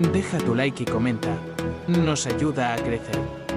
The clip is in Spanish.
Deja tu like y comenta. Nos ayuda a crecer.